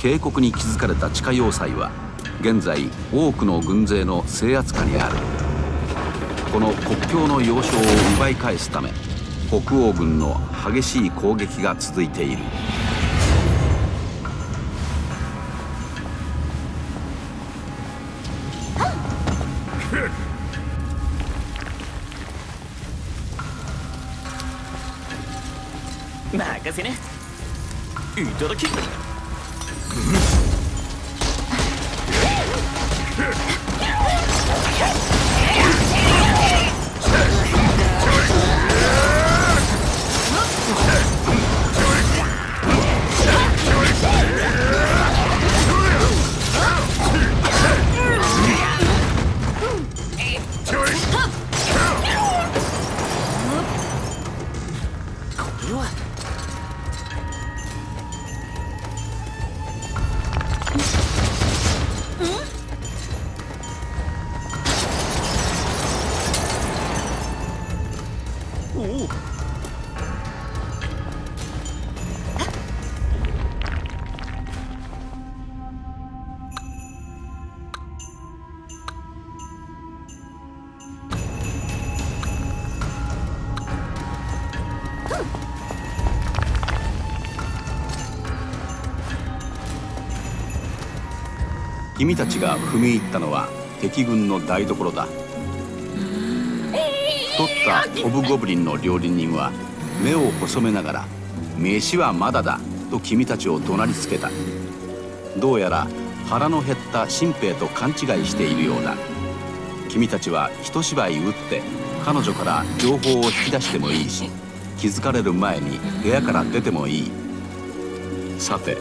渓谷に築かれた地下要塞は現在多くの軍勢の制圧下にある。この国境の要衝を奪い返すため北欧軍の激しい攻撃が続いている。いただき。君たちが踏み入ったのは敵軍の台所だ。太ったホブゴブリンの料理人は目を細めながら「飯はまだだ」と君たちを怒鳴りつけた。どうやら腹の減った新兵と勘違いしているようだ。君たちは一芝居打って彼女から情報を引き出してもいいし気づかれる前に部屋から出てもいい。さて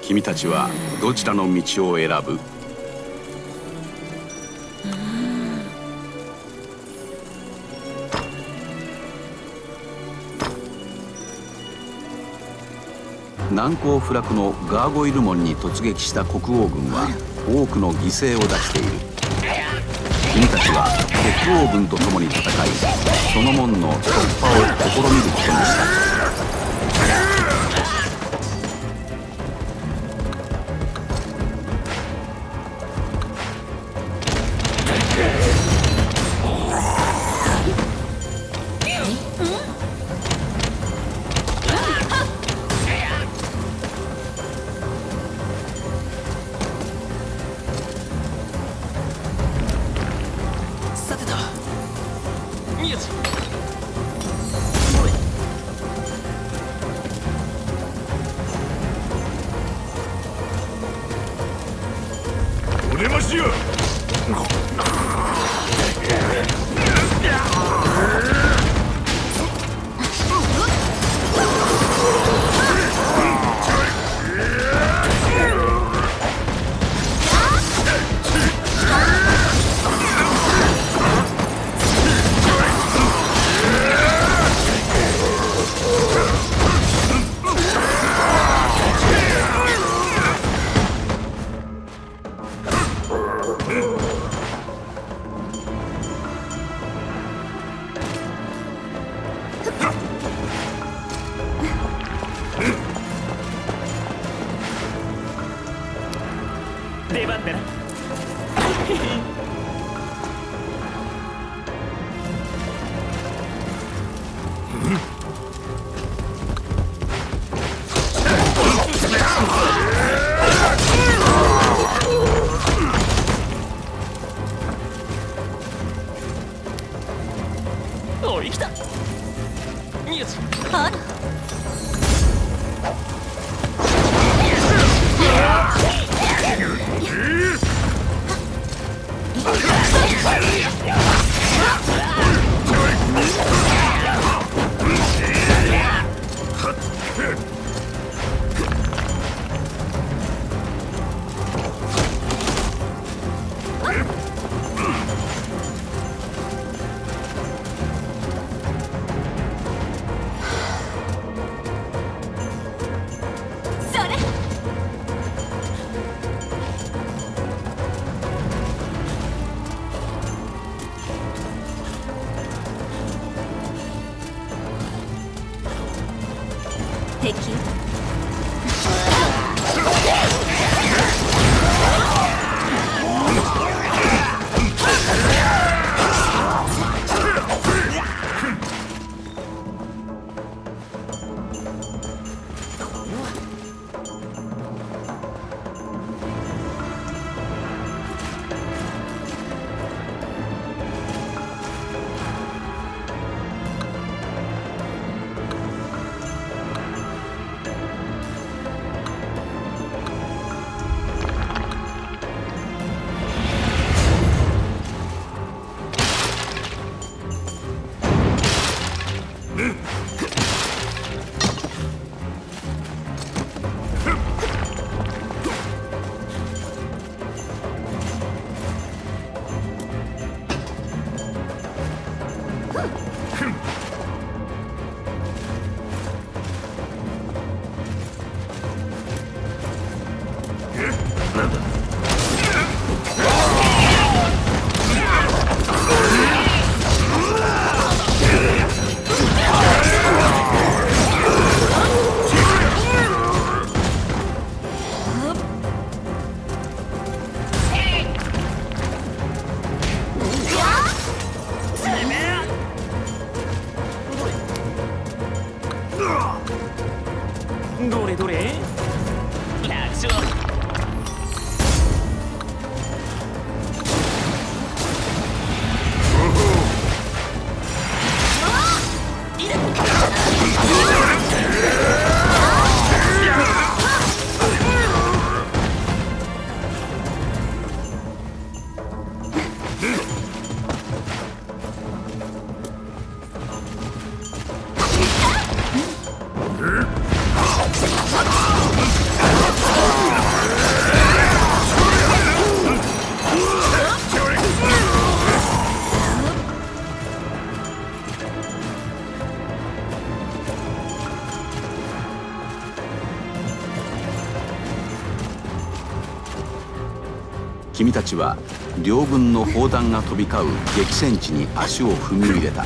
君たちはどちらの道を選ぶ？難攻不落のガーゴイル門に突撃した国王軍は多くの犠牲を出している。君たちは国王軍と共に戦いその門の突破を試みることにした。हाँ। どれどれ？君たちは両軍の砲弾が飛び交う激戦地に足を踏み入れた。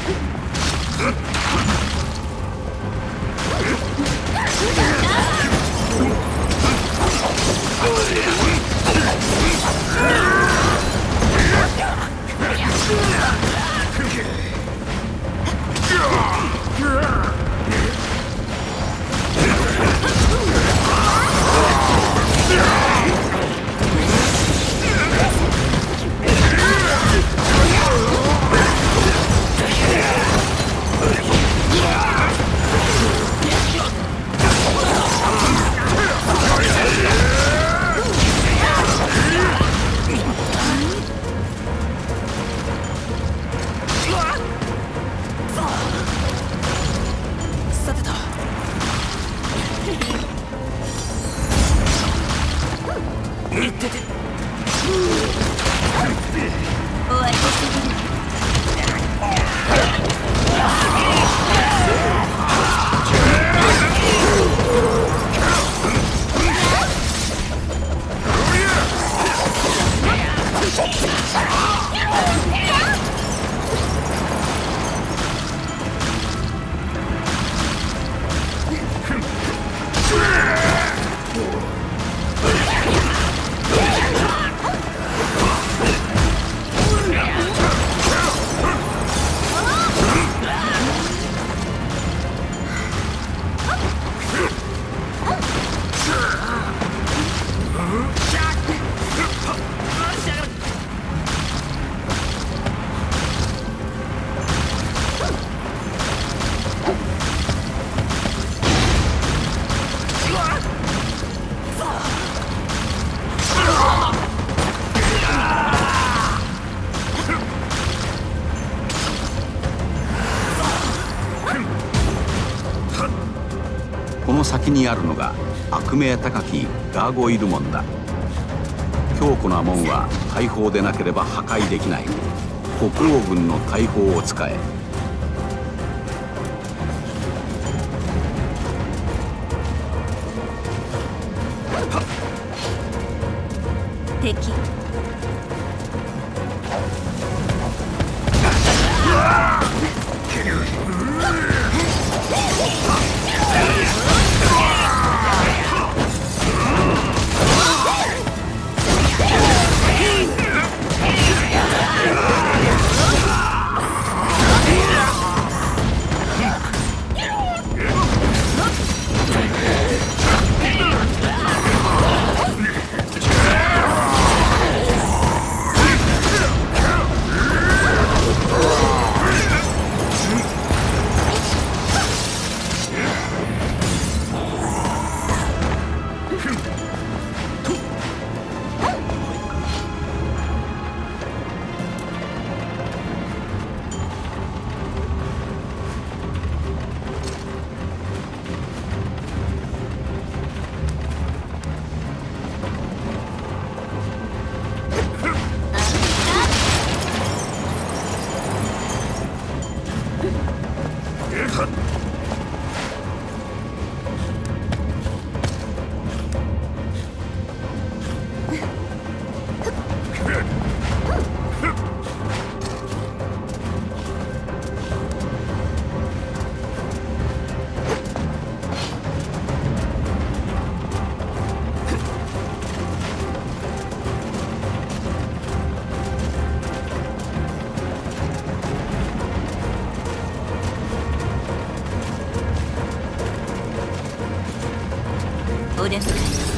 終わ先にあるのが悪名高きガーゴイル門だ。強固な門は大砲でなければ破壊できない。国王軍の大砲を使え。敵。お出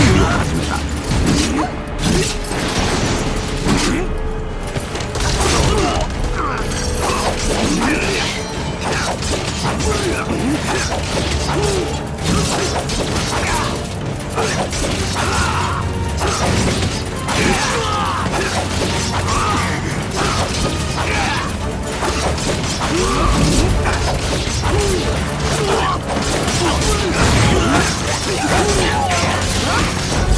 砲の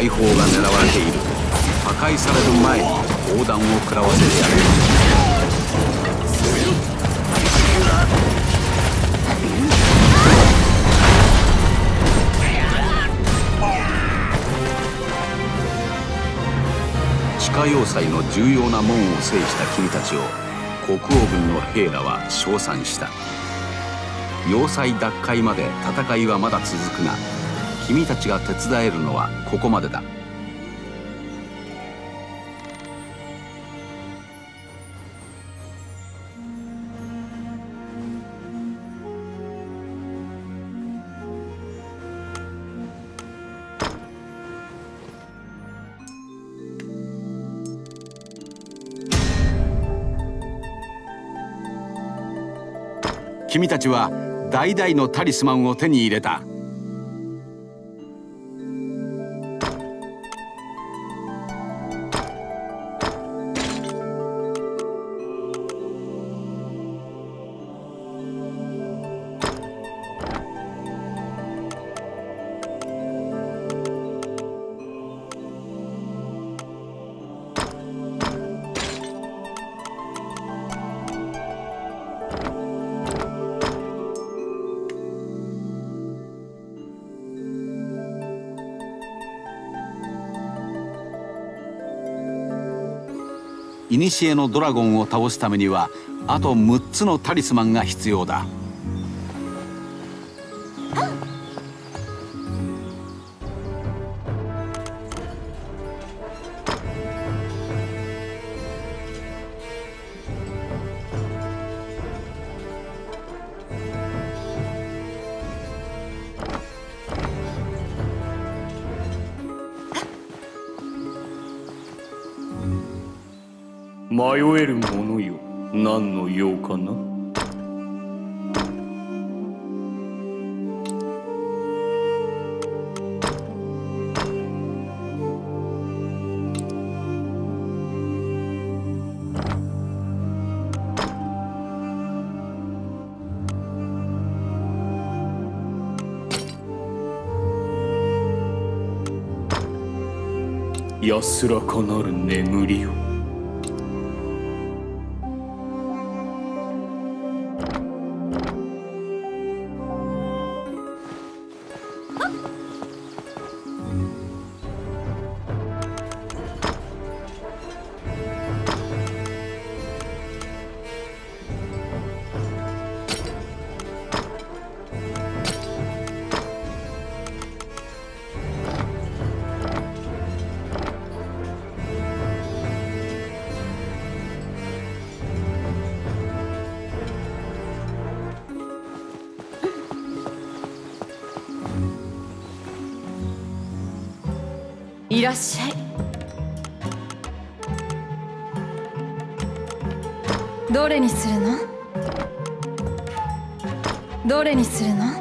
大砲が狙われている。破壊される前に砲弾を食らわせてやれ。地下要塞の重要な門を制した君たちを国王軍の兵らは称賛した。要塞奪回まで戦いはまだ続くが君たちが手伝えるのはここまでだ。君たちは代々のタリスマンを手に入れた。古のドラゴンを倒すためにはあと6つのタリスマンが必要だ。迷えるものよ。何の用かな？安らかなる眠りよいらっしゃい。どれにするの？どれにするの？